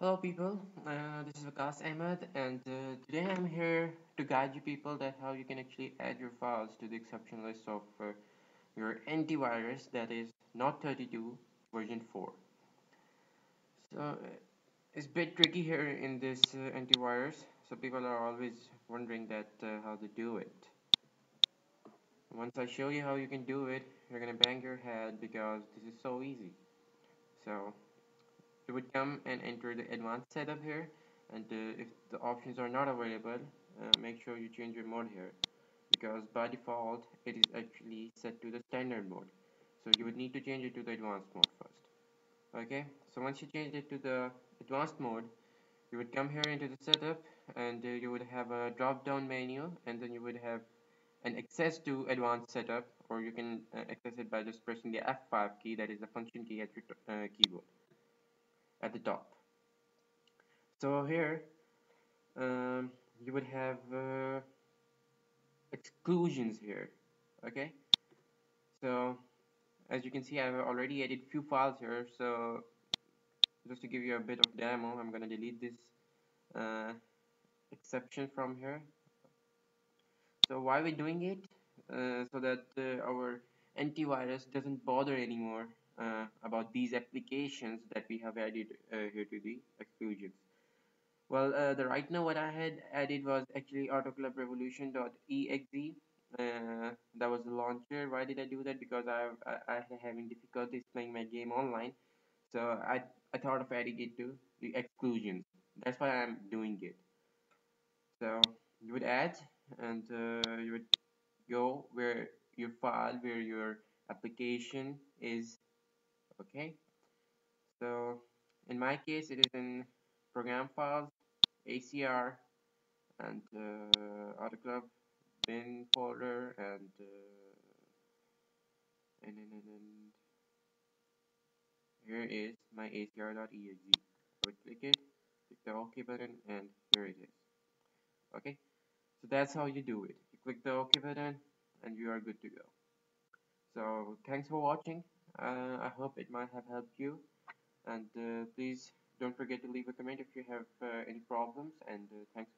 Hello people, uh, this is Waqas Ahmed and uh, today I'm here to guide you people that how you can actually add your files to the exception list of uh, your antivirus that is NOD 32 version 4. So uh, it's a bit tricky here in this uh, antivirus so people are always wondering that uh, how to do it. Once I show you how you can do it, you're gonna bang your head because this is so easy. So you would come and enter the advanced setup here and uh, if the options are not available uh, make sure you change your mode here because by default it is actually set to the standard mode. So you would need to change it to the advanced mode first. Okay? So once you change it to the advanced mode you would come here into the setup and uh, you would have a drop down menu and then you would have an access to advanced setup or you can uh, access it by just pressing the F5 key that is the function key at your uh, keyboard at the top. So here um, you would have uh, exclusions here okay? So as you can see I've already added few files here so just to give you a bit of demo I'm gonna delete this uh, exception from here. So why are we doing it? Uh, so that uh, our antivirus doesn't bother anymore about these applications that we have added uh, here to the exclusions. Well, uh, the right now what I had added was actually autoclubrevolution.exe. Uh, that was the launcher. Why did I do that? Because I I, I having difficulties playing my game online, so I I thought of adding it to the exclusions. That's why I'm doing it. So you would add, and uh, you would go where your file, where your application is okay? So in my case it is in program files ACR and uh, bin folder and uh, and, and, and here is my acr.exe would click it click the OK button and here it is okay? So that's how you do it. You click the OK button and you are good to go. So thanks for watching uh, I hope it might have helped you. And uh, please don't forget to leave a comment if you have uh, any problems. And thanks for watching